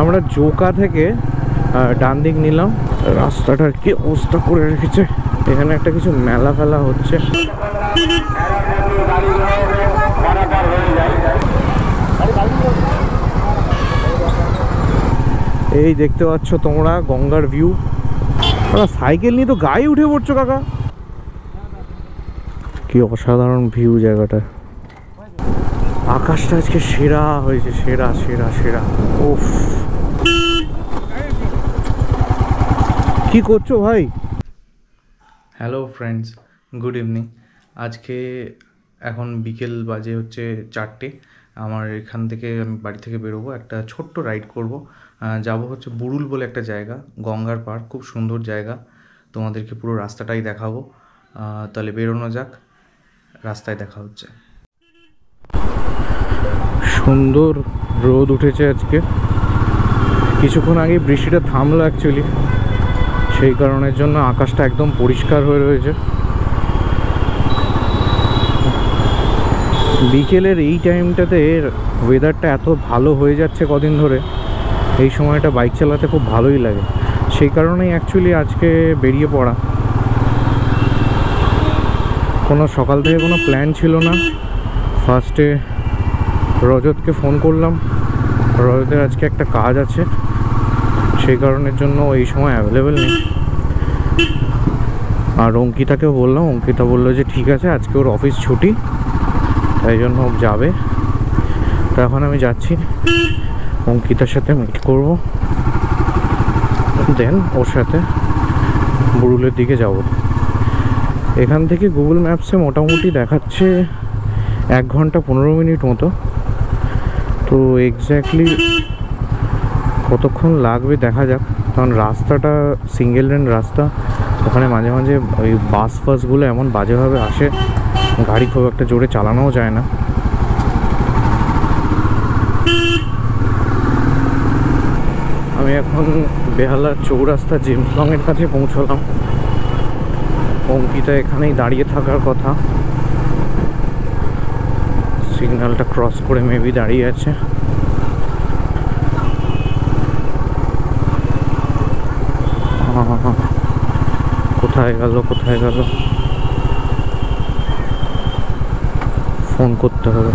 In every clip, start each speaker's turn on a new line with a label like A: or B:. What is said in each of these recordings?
A: আমরা জোকা থেকে ডান দিক নিলাম। রাস্তাটার কি অবস্থা করে রেখেছে। এখানে একটা কিছু মেলা ফেলা হচ্ছে। এই দেখতে পাচ্ছ তোমরা, গঙ্গার ভিউ সাইকেল নিয়ে তো গায়ে উঠে পড়ছো, কাকা। কি অসাধারণ ভিউ জায়গাটা। আকাশটা আজকে সেরা হয়েছে, সেরা সেরা সেরা। উফ। কি করছ ভাই? হ্যালো ফ্রেন্ডস গুড ইভিনিং আজকে এখন বিকেল বাজে হচ্ছে চারটে। আমার এখান থেকে আমি বাড়ি থেকে বেরোবো একটা ছোট্ট রাইড করব। যাব হচ্ছে বুরুল বলে একটা জায়গা গঙ্গার পাড় খুব সুন্দর জায়গা। তোমাদেরকে পুরো রাস্তাটাই দেখাবো। তাহলে বেরোনো যাক রাস্তায় দেখা হচ্ছে। সুন্দর রোদ উঠেছে আজকে। কিছুক্ষণ আগে বৃষ্টিটা থামলো অ্যাকচুয়ালি সেই কারণের জন্য আকাশটা একদম পরিষ্কার হয়ে রয়েছে। বিকেলের এই টাইমটাতে ওয়েদারটা এত ভালো হয়ে যাচ্ছে কদিন ধরে, এই সময়টা বাইক চালাতে খুব ভালোই লাগে। সেই কারণেই অ্যাকচুয়ালি আজকে বেরিয়ে পড়া। কোনো সকাল থেকে কোনো প্ল্যান ছিল না। ফার্স্টে রজতকে ফোন করলাম। রজতের আজকে একটা কাজ আছে। সেই কারণের জন্য এই সময় অ্যাভেলেবেল নেই। আর অঙ্কিতাকেও বললাম, অঙ্কিতা বলল যে ঠিক আছে, আজকে ওর অফিস ছুটি, তাই জন্য যাবে। তো এখন আমি যাচ্ছি। অঙ্কিতার সাথে মিট করব। দেন ওর সাথে বুরুলের দিকে যাব। এখান থেকে গুগল ম্যাপসে মোটামুটি দেখাচ্ছে এক ঘণ্টা পনেরো মিনিট মতো। তো এক্স্যাক্টলি কতক্ষণ লাগবে দেখা যাক। কারণ রাস্তাটা সিঙ্গেল লেন রাস্তা। ওখানে মাঝে মাঝে ওই বাস ফাসগুলো এমন বাজেভাবে আসে, গাড়ি খুব একটা জোরে চালানোও যায় না। আমি এখন বেহালার চৌরাস্তা জেমস লংয়ের কাছে পৌঁছলাম। অঙ্কিতা এখানেই দাঁড়িয়ে থাকার কথা। সিগন্যালটা ক্রস করে মেবি দাঁড়িয়ে আছে। কোথায় গেল কোথায় গেল? ফোন করতে হবে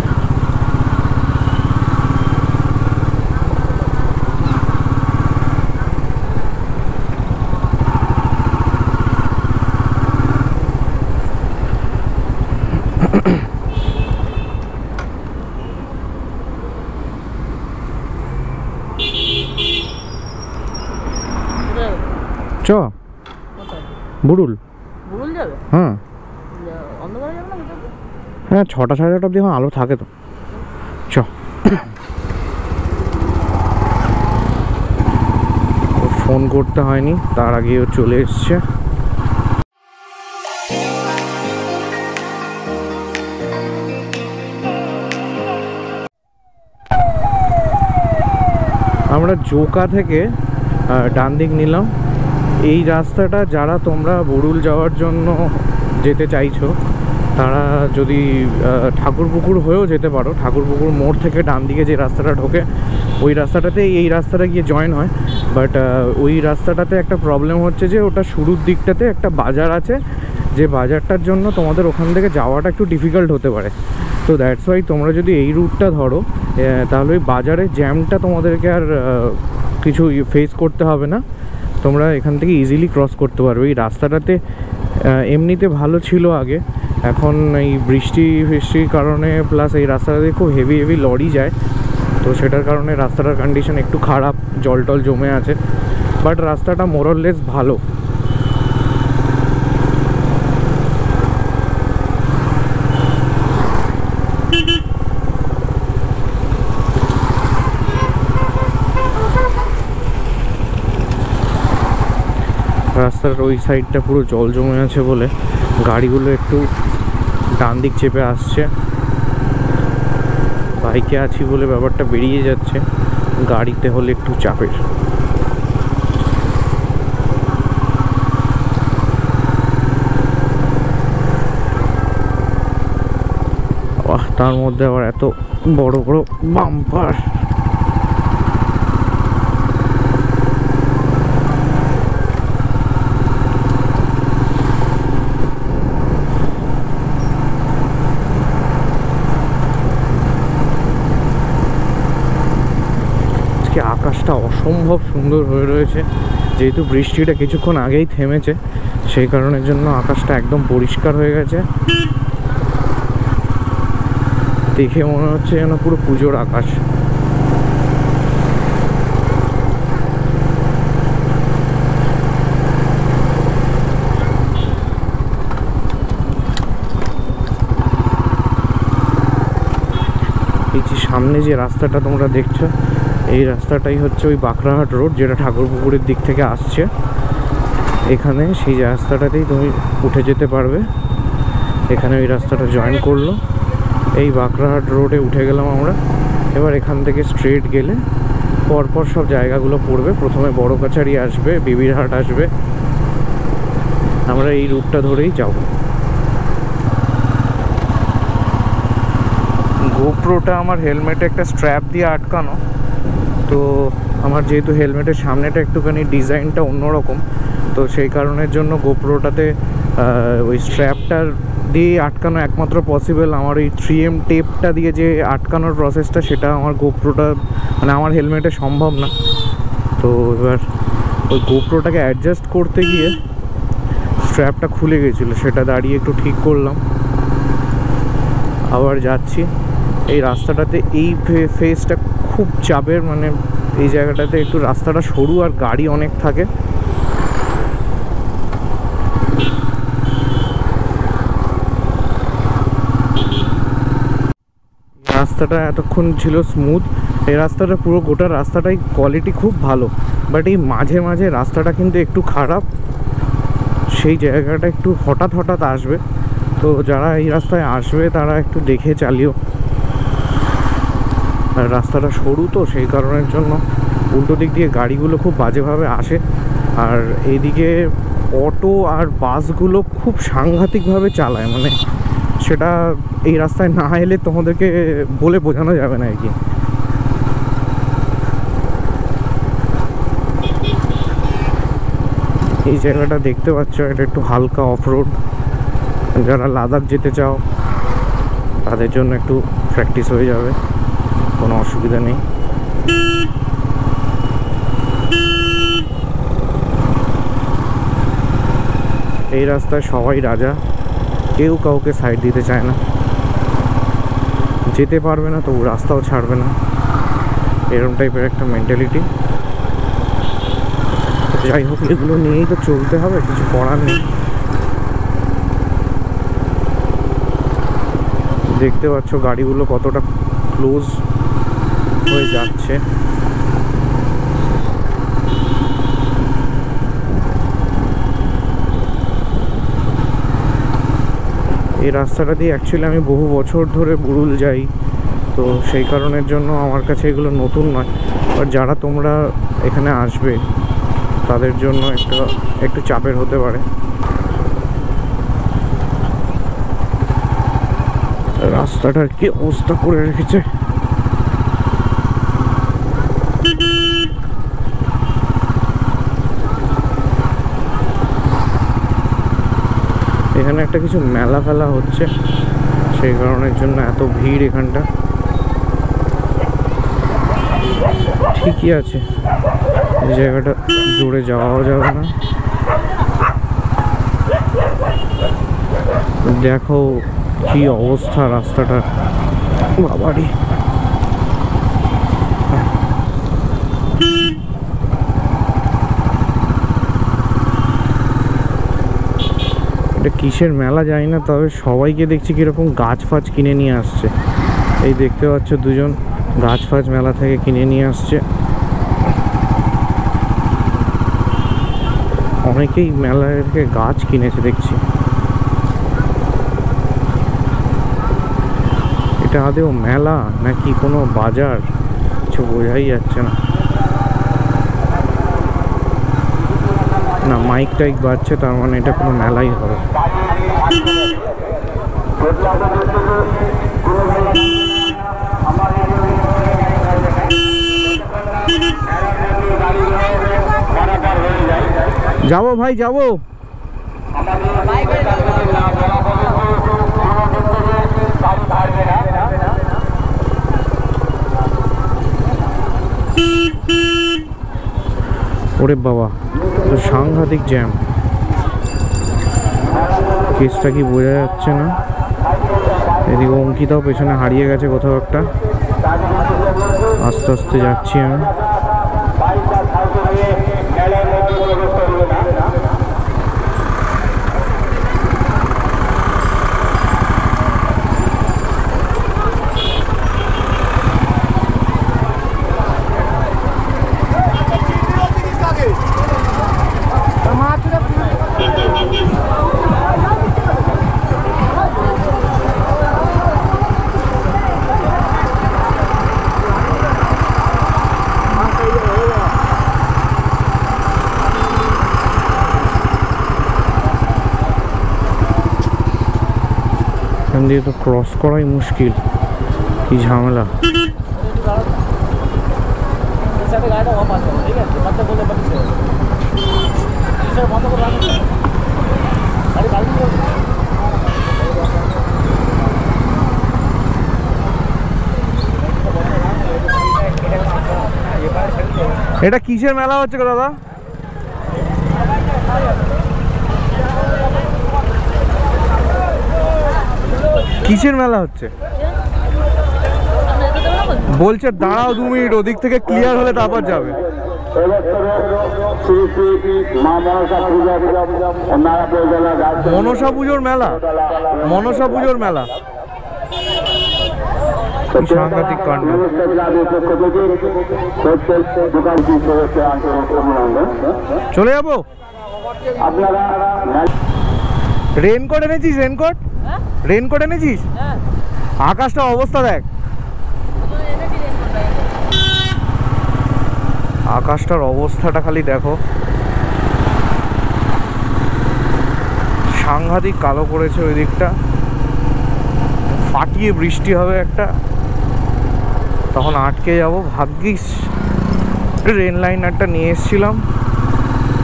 A: চ বুড়ুল
B: ভুল যাবে?
A: হ্যাঁ।
B: অন্ধকারে যাবে না
A: হ্যাঁ ছটা সাড়ে ছটা অবধি এখন আলো থাকে তো। চ। ফোন করতে হয়নি তার আগে ও চলে এসছে। আমরা জোকা থেকে ডান দিক নিলাম। এই রাস্তাটা যারা তোমরা বরুল যাওয়ার জন্য যেতে চাইছো, তারা যদি ঠাকুরপুকুর হয়েও যেতে পারো, ঠাকুরপুকুর মোড় থেকে ডান দিকে যে রাস্তাটা ঢোকে, ওই রাস্তাটাতে এই রাস্তাটা গিয়ে জয়েন হয়। বাট ওই রাস্তাটাতে একটা প্রবলেম হচ্ছে যে, ওটা শুরুর দিকটাতে একটা বাজার আছে, যে বাজারটার জন্য তোমাদের ওখান থেকে যাওয়াটা একটু ডিফিকাল্ট হতে পারে। তো দ্যাটস ওয়াই তোমরা যদি এই রুটটা ধরো তাহলে ওই বাজারের জ্যামটা তোমাদেরকে আর কিছু ফেস করতে হবে না। তোমরা এখান থেকে ইজিলি ক্রস করতে পারবে। এই রাস্তাটাতে এমনিতে ভালো ছিল আগে। এখন এই বৃষ্টি ফৃষ্টির কারণে প্লাস এই রাস্তাটাতে খুব হেভি হেভি লরি যায়। তো সেটার কারণে রাস্তাটার কন্ডিশন একটু খারাপ, জল টল জমে আছে। বাট রাস্তাটা মোরললেস ভালো। রাস্তার ওই সাইডটা পুরো জল জমে আছে বলে গাড়িগুলো একটু ডান দিক চেপে আসছে। বাইকে আছি বলে ব্যাপারটা বেরিয়ে যাচ্ছে। গাড়িতে হলে একটু চাপের। তার মধ্যে আবার এত বড় বড় বাম্পার আজকে আকাশটা অসম্ভব সুন্দর হয়ে রয়েছে। যেহেতু বৃষ্টিটা কিছুক্ষণ আগেই থেমেছে, সেই কারণের জন্য আকাশটা একদম পরিষ্কার হয়ে গেছে। দেখে মনে হচ্ছে যেন পুরো পুজোর আকাশ। সামনে যে রাস্তাটা তোমরা দেখছ এই রাস্তাটাই হচ্ছে ওই বাঁকড়াহাট রোড, যেটা ঠাকুরপুকুরের দিক থেকে আসছে। এখানে সেই রাস্তাটাতেই তুমি উঠে যেতে পারবে। এখানে ওই রাস্তাটা জয়েন করল। এই বাঁকড়াহাট রোডে উঠে গেলাম আমরা। এবার এখান থেকে স্ট্রেট গেলে পরপর সব জায়গাগুলো পড়বে। প্রথমে বড় কাছারি আসবে, বিবিরহাট আসবে। আমরা এই রুটটা ধরেই যাব। গোপ্রোটা আমার হেলমেটে একটা স্ট্র্যাপ দিয়ে আটকানো। তো আমার যেহেতু হেলমেটের সামনেটা একটুখানি ডিজাইনটা অন্যরকম, তো সেই কারণের জন্য গোপ্রোটাতে ওই স্ট্র্যাপটার দিয়ে আটকানো একমাত্র পসিবল আমার ওই থ্রি এম টেপটা দিয়ে যে আটকানোর প্রসেসটা সেটা আমার গোপ্রোটা মানে আমার হেলমেটে সম্ভব না। তো এবার ওই গোপ্রোটাকে অ্যাডজাস্ট করতে গিয়ে স্ট্র্যাপটা খুলে গেছিল, সেটা দাঁড়িয়ে একটু ঠিক করলাম। আবার যাচ্ছি, এই রাস্তাটাতে এই ফেসটা খুব চাপের মানে এই জায়গাটাতে একটু রাস্তাটা সরু আর গাড়ি অনেক থাকে। রাস্তাটা এতক্ষণ ছিল স্মুথ এই রাস্তাটা পুরো গোটা রাস্তাটাই কোয়ালিটি খুব ভালো। বাট এই মাঝে মাঝে রাস্তাটা কিন্তু একটু খারাপ। সেই জায়গাটা একটু হঠাৎ হঠাৎ আসবে। তো যারা এই রাস্তায় আসবে, তারা একটু দেখে চালিও। রাস্তাটা সরু তো, সেই কারণের জন্য উল্টো দিক দিয়ে গাড়িগুলো খুব বাজেভাবে আসে। আর এইদিকে অটো আর বাসগুলো খুব সাংঘাতিকভাবে চালায় মানে সেটা এই রাস্তায় না এলে তোমাদেরকে বলে বোঝানো যাবে না আর কি এই জায়গাটা দেখতে পাচ্ছ, এটা একটু হালকা অফ রোড যারা লাদাখ যেতে চাও, তাদের জন্য একটু প্র্যাকটিস হয়ে যাবে। কোনো অসুবিধা নেই। এই রাস্তায় সবাই রাজা। কেউ কাউকে সাইড দিতে চায় না। যেতে পারবে না, তবু রাস্তাও ছাড়বে না। এরকম টাইপের একটা মেন্টালিটি যাই হোক, এগুলো নিয়েই তো চলতে হবে, কিছু করার নেই। দেখতে পাচ্ছ গাড়িগুলো কতটা ক্লোজ হয়ে যাচ্ছে। এই রাস্তাটা দিয়ে অ্যাকচুয়ালি আমি বহু বছর ধরে বুরুল যাই, তো সেই কারণের জন্য আমার কাছে এগুলো নতুন নয়। আর যারা তোমরা এখানে আসবে, তাদের জন্য একটা, একটু চাপের হতে পারে। রাস্তাটার কি অবস্থা করে রেখেছে এখানে একটা কিছু মেলা ফেলা হচ্ছে সেই কারণের জন্য এত ভিড় এখানটা। ঠিকই আছে। জায়গাটা জোরে যাওয়াও যাবে না। দেখো কি অবস্থা রাস্তাটা বাবারি। এটা কিসের মেলা যায় না, তবে সবাইকে দেখছি কীরকম গাছ ফাছ কিনে নিয়ে আসছে। এই দেখতে পাচ্ছ দুজন গাছ ফাছ মেলা থেকে কিনে নিয়ে আসছে। অনেকেই মেলা থেকে গাছ কিনেছে দেখছি। এটা আদেও মেলা নাকি কোনো বাজার? কিছু বোঝাই যাচ্ছে না। না মাইক টাইক বাজছে তার মানে এটা কোনো মেলাই হবে। যাব ভাই, যাব। ওরে বাবা। তো সাংঘাতিক জ্যাম। কেসটা কি বোঝা যাচ্ছে না? এদিকে অঙ্কিতাও পেছনে হারিয়ে গেছে কোথাও একটা। আস্তে আস্তে যাচ্ছি আমি এখান দিয়ে তো ক্রস করাই মুশকিল। কি ঝামেলা। এটা কিসের মেলা হচ্ছে গো দাদা? কিসের মেলা হচ্ছে? বলছে দাঁড়াও দু মিনিট ওদিক থেকে ক্লিয়ার হলে তারপর যাবে।
C: মনসা
A: পুজোর মেলা মনসা পুজোর মেলা। সাংঘাতিক কাণ্ড। চলে যাব?
C: আপনারা
A: রেনকোট এনেছিস রেনকোট রেনকোট এনেছিস?
B: হ্যাঁ।
A: আকাশটা অবস্থা দেখ। আকাশটার অবস্থাটা খালি দেখো। সাংঘাতিক কালো করেছে ওই দিকটা। ফাটিয়ে বৃষ্টি হবে একটা। তখন আটকে যাব। ভাগ্যিস রেন লাইনারটা নিয়ে এসেছিলাম।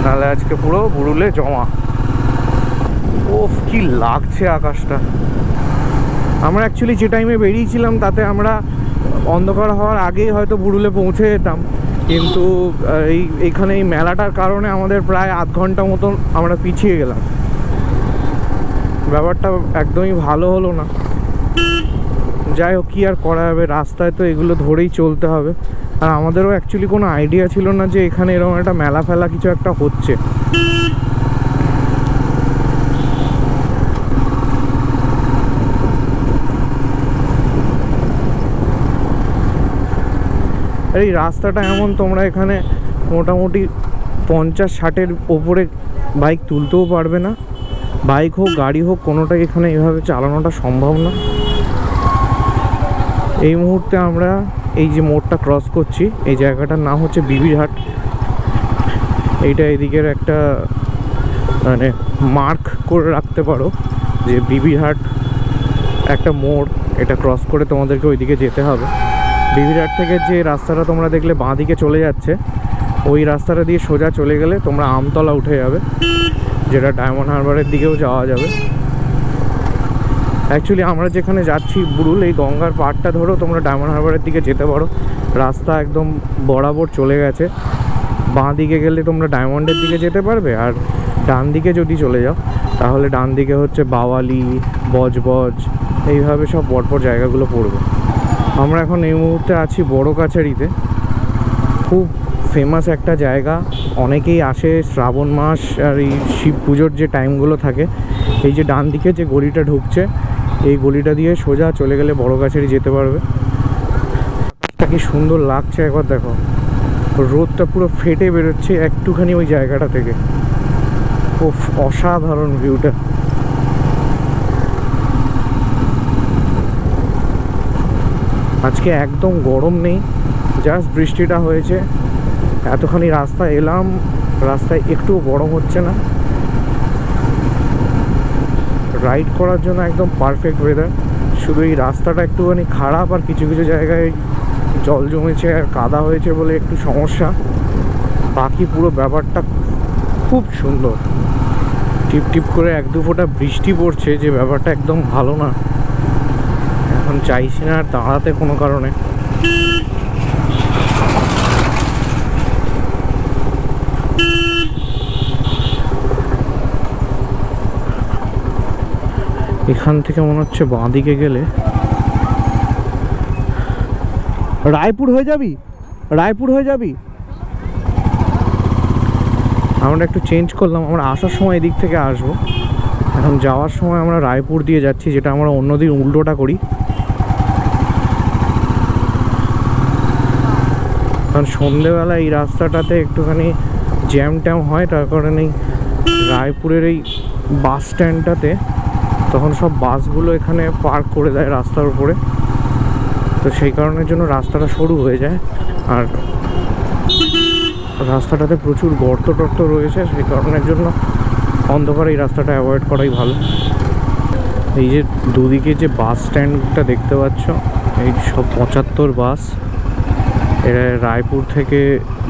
A: নাহলে আজকে পুরো বুড়ুলে জমা। ওফ, কি লাগছে আকাশটা। আমরা অ্যাকচুয়ালি যে টাইমে বেরিয়েছিলাম, তাতে আমরা অন্ধকার হওয়ার আগেই হয়তো বুড়ুলে পৌঁছে যেতাম। কিন্তু এই, এইখানে এই মেলাটার কারণে আমাদের প্রায় আধ ঘণ্টা মতন আমরা পিছিয়ে গেলাম। ব্যাপারটা একদমই ভালো হলো না। যাই হোক, কী আর করা যাবে? রাস্তায় তো এগুলো ধরেই চলতে হবে। আর আমাদেরও অ্যাকচুয়ালি কোনো আইডিয়া ছিল না যে এখানে এরকম একটা মেলা ফেলা কিছু একটা হচ্ছে। এই রাস্তাটা এমন, তোমরা এখানে মোটামুটি পঞ্চাশ, ষাটের ওপরে বাইক তুলতেও পারবে না। বাইক হোক, গাড়ি হোক, কোনোটাই এখানে এভাবে চালানোটা সম্ভব না। এই মুহূর্তে আমরা এই যে মোড়টা ক্রস করছি, এই জায়গাটার নাম হচ্ছে বিবিরহাট। এইটা এদিকের একটা মানে মার্ক করে রাখতে পারো যে বিবিরহাট একটা মোড়, এটা ক্রস করে তোমাদেরকে ওইদিকে যেতে হবে। বিবিরহাট থেকে যে রাস্তাটা তোমরা দেখলে বাঁ দিকে চলে যাচ্ছে, ওই রাস্তাটা দিয়ে সোজা চলে গেলে তোমরা আমতলা উঠে যাবে, যেটা ডায়মন্ড হারবারের দিকেও যাওয়া যাবে। অ্যাকচুয়ালি আমরা যেখানে যাচ্ছি বুড়ুল এই গঙ্গার পাড়টা ধরো, তোমরা ডায়মন্ড হারবারের দিকে যেতে পারো। রাস্তা একদম বরাবর চলে গেছে। বাঁ দিকে গেলে তোমরা ডায়মন্ডের দিকে যেতে পারবে, আর ডান দিকে যদি চলে যাও, তাহলে ডান দিকে হচ্ছে বাওয়ালি, বজবজ, এইভাবে সব পরপর জায়গাগুলো পড়বে। আমরা এখন এই মুহূর্তে আছি বড় কাছারিতে। খুব ফেমাস একটা জায়গা। অনেকেই আসে শ্রাবণ মাস আর এই শিব পুজোর যে টাইমগুলো থাকে, এই যে ডান দিকে যে গলিটা ঢুকছে, এই গলিটা দিয়ে সোজা চলে গেলে বড় কাছারি যেতে পারবে। কি সুন্দর লাগছে একবার দেখো। রোদটা পুরো ফেটে বেরোচ্ছে একটুখানি ওই জায়গাটা থেকে। খুব অসাধারণ ভিউটা আজকে একদম গরম নেই জাস্ট বৃষ্টিটা হয়েছে। এতখানি রাস্তা এলাম, রাস্তায় একটুও গরম হচ্ছে না। রাইড করার জন্য একদম পারফেক্ট ওয়েদার শুধু এই রাস্তাটা একটুখানি খারাপ আর কিছু কিছু জায়গায় জল জমেছে আর কাদা হয়েছে বলে একটু সমস্যা। বাকি পুরো ব্যাপারটা খুব সুন্দর। টিপ টিপ করে এক দু ফোঁটা বৃষ্টি পড়ছে, যে ব্যাপারটা একদম ভালো না। এখন চাইছি না আর দাঁড়াতে কোনো কারণে। এখান থেকে মনে হচ্ছে বাঁ দিকে গেলে। রায়পুর হয়ে যাবি? রায়পুর হয়ে যাবি? আমরা একটু চেঞ্জ করলাম, আমরা আসার সময় এদিক থেকে আসব। এখন যাওয়ার সময় আমরা রায়পুর দিয়ে যাচ্ছি, যেটা আমরা অন্যদিন উল্টোটা করি। কারণ সন্ধেবেলা এই রাস্তাটাতে একটুখানি জ্যাম ট্যাম হয়, তার কারণে এই রায়পুরের এই বাস স্ট্যান্ডটাতে তখন সব বাসগুলো এখানে পার্ক করে দেয় রাস্তার উপরে। তো সেই কারণের জন্য রাস্তাটা সরু হয়ে যায়। আর রাস্তাটাতে প্রচুর গর্ত টর্ত রয়েছে, সেই কারণের জন্য অন্ধকারে এই রাস্তাটা অ্যাভয়েড করাই ভালো। এই যে দুদিকে যে বাস স্ট্যান্ডটা দেখতে পাচ্ছ, এই সব পঁচাত্তর বাস এরা রায়পুর থেকে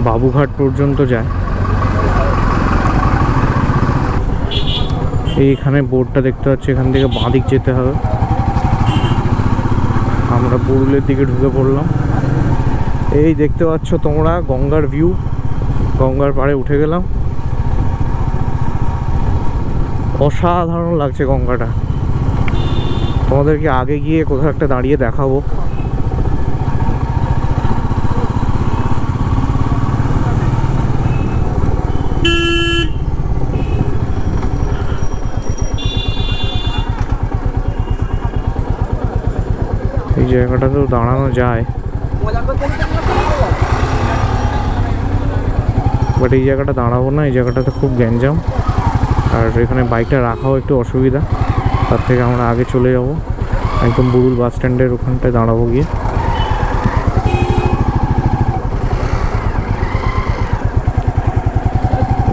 A: বাবুঘাট পর্যন্ত যায়। এইখানে বোর্ডটা দেখতে পাচ্ছি, এখান থেকে বাঁদিক যেতে হবে। আমরা পুরুলের দিকে ঢুকে পড়লাম। এই দেখতে পাচ্ছ তোমরা গঙ্গার ভিউ গঙ্গার পাড়ে উঠে গেলাম। অসাধারণ লাগছে গঙ্গাটা। তোমাদেরকে আগে গিয়ে কোথাও একটা দাঁড়িয়ে দেখাবো। জায়গাটাতেও দাঁড়ানো যায়। বাট এই জায়গাটা দাঁড়াবো না, এই জায়গাটাতে খুব গ্যাঞ্জাম। আর এখানে বাইকটা রাখাও একটু অসুবিধা। তার থেকে আমরা আগে চলে যাব। একদম বুরুল বাস স্ট্যান্ডের ওখানটায় দাঁড়াবো গিয়ে।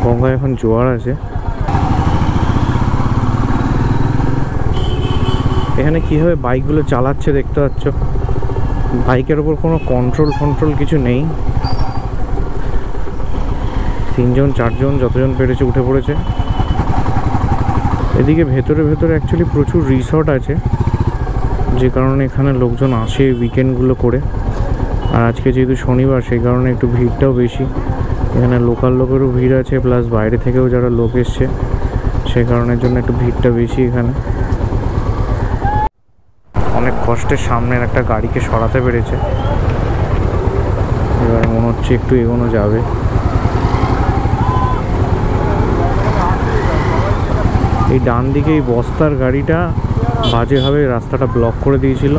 A: গঙ্গায় এখন জোয়ার আছে। এখানে কীভাবে বাইকগুলো চালাচ্ছে দেখতে পাচ্ছ? বাইকের ওপর কোনো কন্ট্রোল ফন্ট্রোল কিছু নেই। তিনজন, চারজন যতজন পেরেছে উঠে পড়েছে। এদিকে ভেতরে ভেতরে অ্যাকচুয়ালি প্রচুর রিসর্ট আছে। যে কারণে এখানে লোকজন আসে উইকেন্ডগুলো করে। আর আজকে যেহেতু শনিবার, সেই কারণে একটু ভিড়টাও বেশি। এখানে লোকাল লোকেরও ভিড় আছে প্লাস বাইরে থেকেও যারা লোক এসছে সেই কারণের জন্য একটু ভিড়টা বেশি এখানে। কষ্টের সামনের একটা গাড়িকে সরাতে পেরেছে। এবার মনে হচ্ছে একটু এগোনো যাবে। এই ডান দিকে এই বস্তার গাড়িটা বাজেভাবে রাস্তাটা ব্লক করে দিয়েছিল।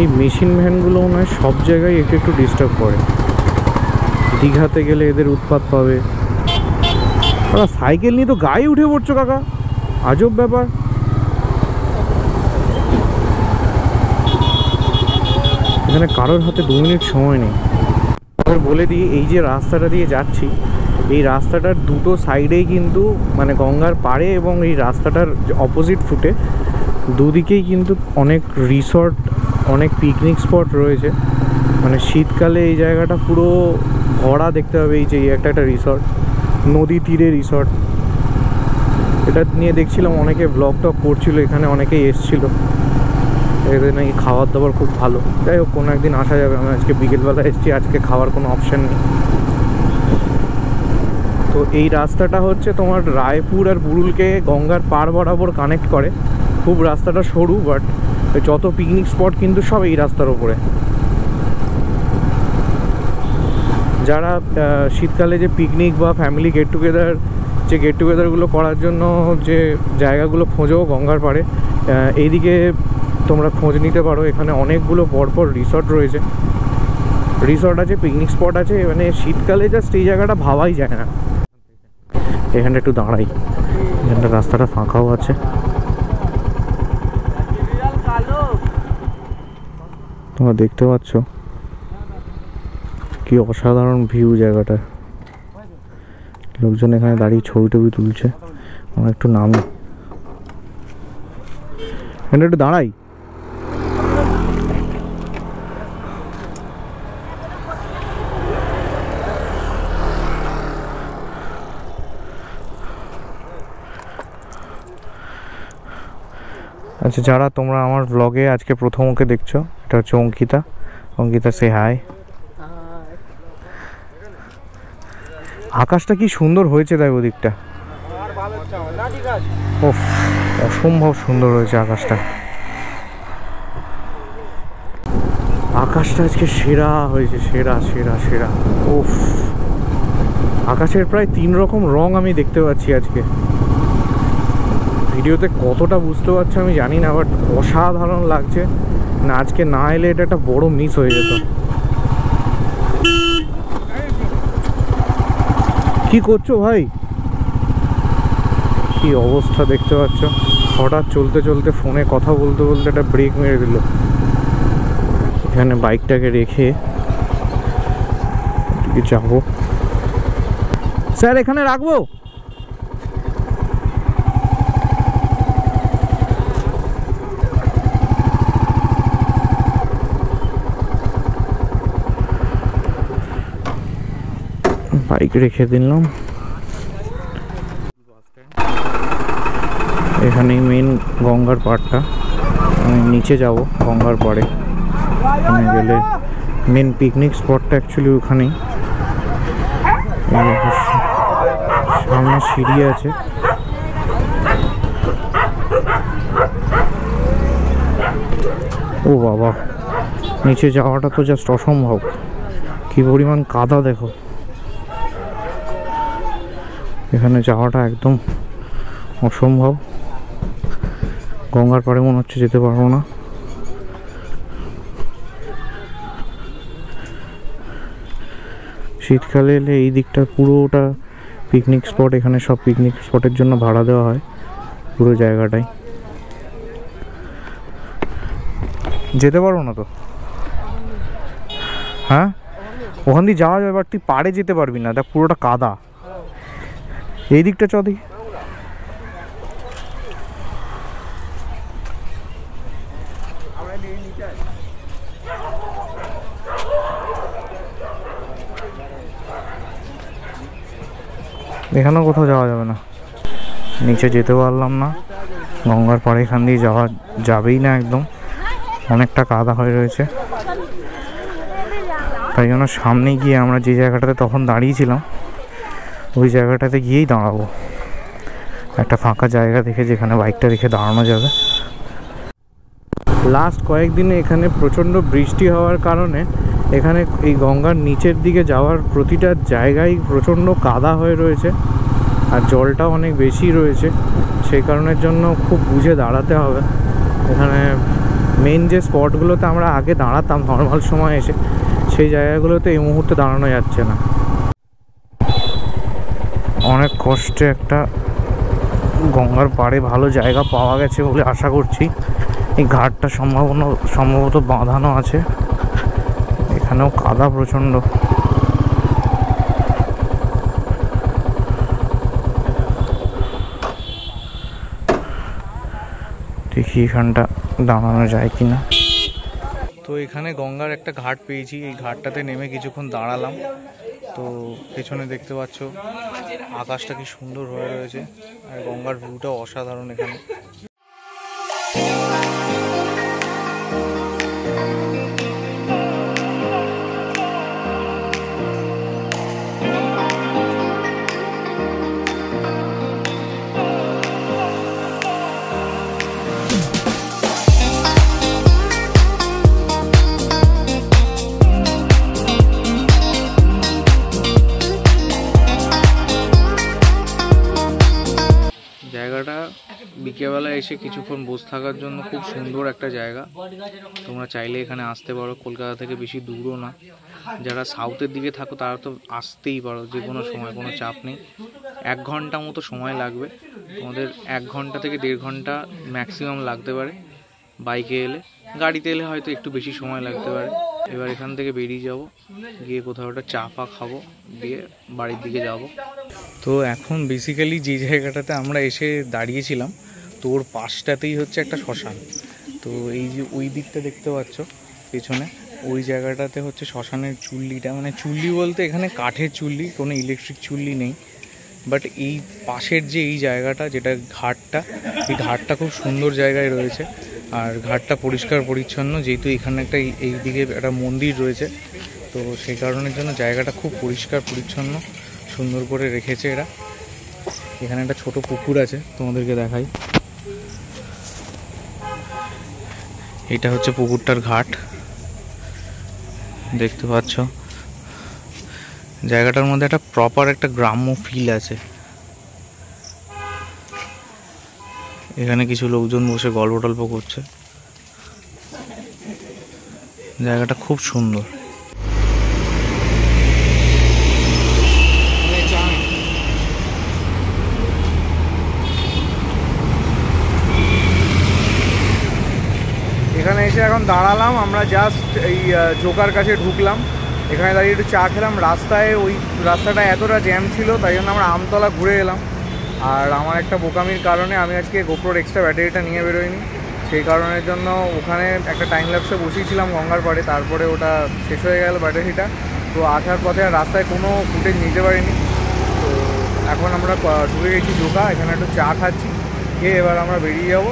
A: এই মেশিন ভ্যানগুলো মনে হয় সব জায়গায় একটু একটু ডিস্টার্ব করে। দীঘাতে গেলে এদের উৎপাত পাবে। কাকা সাইকেল নিয়ে তো গায়ে উঠে পড়ছো কাকা। আজব ব্যাপার। এখানে কারোর হাতে দু মিনিট সময় নেই। তোমাদের বলে দিই, এই যে রাস্তাটা দিয়ে যাচ্ছি, এই রাস্তাটার দুটো সাইডেই কিন্তু মানে গঙ্গার পাড়ে এবং এই রাস্তাটার অপোজিট ফুটে দুদিকেই কিন্তু অনেক রিসর্ট অনেক পিকনিক স্পট রয়েছে। মানে শীতকালে এই জায়গাটা পুরো ভরা দেখতে হবে, এই যে একটা একটা রিসর্ট নদী তীরে রিসর্ট এটা নিয়ে দেখছিলাম, অনেকে ব্লগ টক করছিল, এখানে অনেকেই এসছিল। এদের নাকি খাবার দাবার খুব ভালো। যাই হোক, কোনো একদিন আসা যাবে। আমি আজকে বিকেলবেলা এসেছি, আজকে খাওয়ার কোনো অপশান নেই। তো এই রাস্তাটা হচ্ছে তোমার রায়পুর আর বুরুলকে গঙ্গার পার বরাবর কানেক্ট করে। খুব রাস্তাটা সরু বাট যত পিকনিক স্পট কিন্তু সব এই রাস্তার ওপরে যারা শীতকালে যে পিকনিক বা ফ্যামিলি গেট টুগেদার যে গেট টুগেদারগুলো করার জন্য যে জায়গাগুলো খোঁজো গঙ্গার পাড়ে এইদিকে তোমরা খোঁজ নিতে পারো, এখানে অনেকগুলো পরপর রিসর্ট রয়েছে। রিসর্ট আছে পিকনিক স্পট আছে মানে শীতকালে জাস্ট এই জায়গাটা ভাবাই যায় না। এখানটা একটু দাঁড়াই। এখানটা রাস্তাটা ফাঁকাও আছে। তোমরা দেখতে পাচ্ছ? কি অসাধারণ ভিউ জায়গাটা। লোকজন এখানে দাঁড়িয়ে ছবি টবি তুলছে। আমরা একটু নামি। এখানে একটু দাঁড়াই। আচ্ছা যারা তোমরা আমার ব্লগে আজকে প্রথম ওকে দেখছ, এটা হচ্ছে অঙ্কিতা। অঙ্কিতা সে হাই আকাশটা কি সুন্দর হয়েছে দেখ ওদিকটা ওফ অসম্ভব সুন্দর হয়েছে আকাশটা। আকাশটা আজকে সেরা হয়েছে, সেরা সেরা সেরা। ওফ আকাশের প্রায় তিন রকম রং আমি দেখতে পাচ্ছি আজকে। ভিডিওতে কতটা বুঝতে পারছ আমি জানি না বাট অসাধারণ লাগছে। না, আজকে না এলে এটা একটা বড় মিস হয়ে যেত। কি করছ ভাই? কি অবস্থা দেখতে পাচ্ছ? হঠাৎ চলতে চলতে ফোনে কথা বলতে বলতে একটা ব্রেক মেরে দিল। এখানে বাইকটাকে রেখে যাব। স্যার, এখানে রাখব? বাইক রেখে দিলাম। এখানেই মেন গঙ্গার পাড়টা। আমি নিচে যাব গঙ্গার পাড়ে। ওখানে গেলে মেন পিকনিক স্পটটা অ্যাকচুয়ালি ওখানেই। সামনে সিঁড়ি আছে। ও বাবা, নিচে যাওয়াটা তো জাস্ট অসম্ভব। কি পরিমাণ কাদা দেখো। এখানে যাওয়াটা একদম অসম্ভব। গঙ্গার পাড়ে মনে হচ্ছে যেতে পারব না। শীতকালে এলে এই দিকটা পুরোটা পিকনিক স্পট এখানে সব পিকনিক স্পটের জন্য ভাড়া দেওয়া হয় পুরো জায়গাটাই। যেতে পারব না তো? হ্যাঁ? ওখান দিয়ে যাওয়া যাবে বাট তুই পাড়ে যেতে পারবি না, দেখ পুরোটা কাদা। এই দিকটা চ দেখি। এখানেও কোথাও যাওয়া যাবে না। নিচে যেতে পারলাম না। গঙ্গার পাড়ে এখান দিয়ে যাওয়া যাবেই না একদম। অনেকটা কাদা হয়ে রয়েছে। তাই জন্য সামনে গিয়ে আমরা যে জায়গাটাতে তখন দাঁড়িয়েছিলাম ওই জায়গাটাতে গিয়েই দাঁড়াবো। একটা ফাঁকা জায়গা দেখে যেখানে বাইকটা রেখে দাঁড়ানো যাবে। লাস্ট কয়েকদিনে এখানে প্রচণ্ড বৃষ্টি হওয়ার কারণে এখানে এই গঙ্গার নিচের দিকে যাওয়ার প্রতিটা জায়গায় প্রচণ্ড কাদা হয়ে রয়েছে আর জলটাও অনেক বেশি রয়েছে। সেই কারণের জন্য খুব বুঝে দাঁড়াতে হবে। এখানে মেন যে স্পটগুলোতে আমরা আগে দাঁড়াতাম নর্মাল সময় এসে, সেই জায়গাগুলোতে এই মুহূর্তে দাঁড়ানো যাচ্ছে না। অনেক কষ্টে একটা গঙ্গার পাড়ে ভালো জায়গা পাওয়া গেছে বলে আশা করছি। এই ঘাটটা সম্ভাবনা, সম্ভবত বাঁধানো আছে। এখানেও কাদা প্রচণ্ড। দেখি এখানটা দাঁড়ানো যায় কি না তো এখানে গঙ্গার একটা ঘাট পেয়েছি। এই ঘাটটাতে নেমে কিছুক্ষণ দাঁড়ালাম। তো পেছনে দেখতে পাচ্ছ আকাশটা কি সুন্দর হয়ে রয়েছে আর গঙ্গার ভিউটা অসাধারণ এখানে। বিকেলবেলা এসে কিছুক্ষণ বসে থাকার জন্য খুব সুন্দর একটা জায়গা। তোমরা চাইলে এখানে আসতে পারো, কলকাতা থেকে বেশি দূরও না। যারা সাউথের দিকে থাকো, তারা তো আসতেই পারো, যে কোনো সময়, কোনো চাপ নেই। এক ঘণ্টা মতো সময় লাগবে। তোমাদের এক ঘণ্টা থেকে দেড় ঘণ্টা ম্যাক্সিমাম লাগতে পারে বাইকে এলে। গাড়িতে এলে হয়তো একটু বেশি সময় লাগতে পারে। এবার এখান থেকে বেরিয়ে যাব, গিয়ে কোথাও একটা চা ফা খাব, দিয়ে বাড়ির দিকে যাব। তো এখন বেসিক্যালি যে জায়গাটাতে আমরা এসে দাঁড়িয়েছিলাম তো ওর পাশটাতেই হচ্ছে একটা শ্মশান। তো এই যে ওই দিকটা দেখতে পাচ্ছ, পেছনে, ওই জায়গাটাতে হচ্ছে শ্মশানের চুল্লিটা। মানে চুল্লি বলতে এখানে কাঠের চুল্লি, কোনো ইলেকট্রিক চুল্লি নেই। বাট এই পাশের যে এই জায়গাটা, যেটা ঘাটটা, এই ঘাটটা খুব সুন্দর জায়গায় রয়েছে। আর ঘাটটা পরিষ্কার পরিচ্ছন্ন, যেহেতু এখানে একটা এই দিকে একটা মন্দির রয়েছে। তো সেই কারণের জন্য জায়গাটা খুব পরিষ্কার পরিচ্ছন্ন, সুন্দর করে রেখেছে এরা। এখানে একটা ছোট পুকুর আছে, তোমাদেরকে দেখাই। এটা হচ্ছে পুকুরটার ঘাট। দেখতে পাচ্ছ। জায়গাটার মধ্যে একটা প্রপার একটা গ্রাম্য ফিল আছে। এখানে কিছু লোকজন বসে গল্প টল্প করছে। জায়গাটা খুব সুন্দর। এসে এখন দাঁড়ালাম, আমরা জাস্ট এই জোকার কাছে ঢুকলাম। এখানে দাঁড়িয়ে একটু চা খেলাম। রাস্তায় ওই রাস্তাটা এতটা জ্যাম ছিল, তাই জন্য আমরা আমতলা ঘুরে এলাম। আর আমার একটা বোকামির কারণে আমি আজকে গোপ্রোর এক্সট্রা ব্যাটারিটা নিয়ে বেরোইনি। সেই কারণের জন্য ওখানে একটা টাইম ল্যাপসে বসিয়েছিলাম গঙ্গার পাড়ে। তারপরে ওটা শেষ হয়ে গেল ব্যাটারিটা। তো আসার পথে রাস্তায় কোনো ফুটেজ নিতে পারিনি। তো এখন আমরা ঢুকে গেছি জোকা। এখানে একটু চা খাচ্ছি। খেয়ে এবার আমরা বেরিয়ে যাব।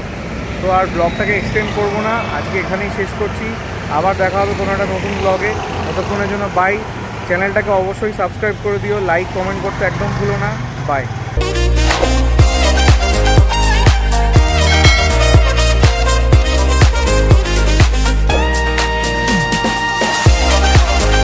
A: তো আর ব্লগটাকে এক্সটেন্ড করব না। আজকে এখানেই শেষ করছি। আবার দেখা হবে কোনো একটা নতুন ব্লগে ততক্ষণের জন্য বাই চ্যানেলটাকে অবশ্যই সাবস্ক্রাইব করে দিও। লাইক কমেন্ট করতে একদম ভুলো না। বাই